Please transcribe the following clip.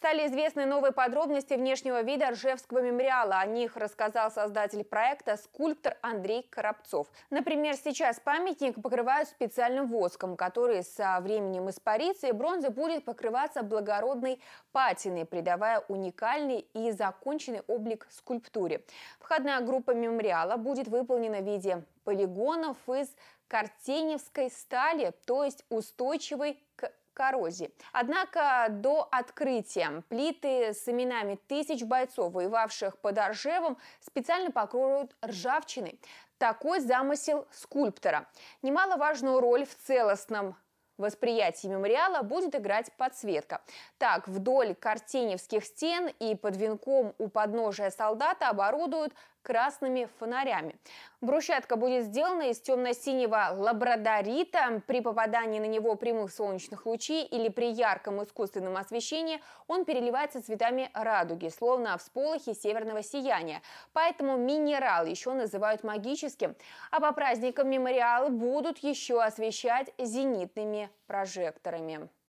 Стали известны новые подробности внешнего вида Ржевского мемориала. О них рассказал создатель проекта скульптор Андрей Коробцов. Например, сейчас памятник покрывают специальным воском, который со временем испарится и бронза будет покрываться благородной патиной, придавая уникальный и законченный облик скульптуре. Входная группа мемориала будет выполнена в виде полигонов из картеневской стали, то есть устойчивой к коррозии. Однако до открытия плиты с именами тысяч бойцов, воевавших под Оржевом, специально покроют ржавчиной. Такой замысел скульптора. Немаловажную роль в целостном восприятии мемориала будет играть подсветка. Так, вдоль картеневских стен и под венком у подножия солдата оборудуют красными фонарями. Брусчатка будет сделана из темно-синего лабрадорита. При попадании на него прямых солнечных лучей или при ярком искусственном освещении он переливается цветами радуги, словно всполохи северного сияния. Поэтому минерал еще называют магическим. А по праздникам мемориалы будут еще освещать зенитными прожекторами.